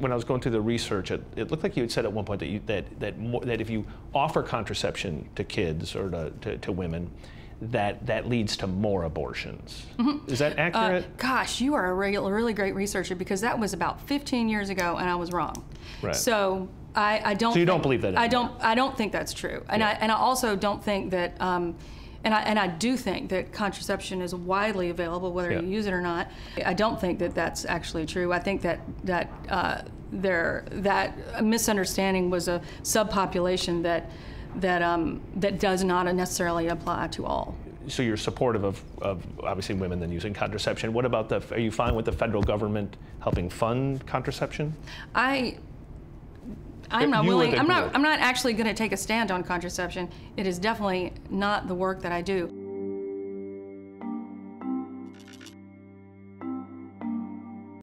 When I was going through the research, it, it looked like you had said at one point that you, that that more, that if you offer contraception to kids or to, to, to women, that that leads to more abortions. Mm-hmm. Is that accurate? Uh, gosh, you are a really, really great researcher because that was about 15 years ago and I was wrong. Right. So I, I don't. So you don't believe that I don't. I don't think that's true, and I and I also don't think that. Um, and I, and I do think that contraception is widely available, whether Yeah. you use it or not. I don't think that that's actually true. I think that that uh, there that misunderstanding was a subpopulation that that um, that does not necessarily apply to all. so you're supportive of, of obviously women then using contraception. What about the? Are you fine with the federal government helping fund contraception? I I'm not willing. I'm not. I'm not actually going to take a stand on contraception. It is definitely not the work that I do.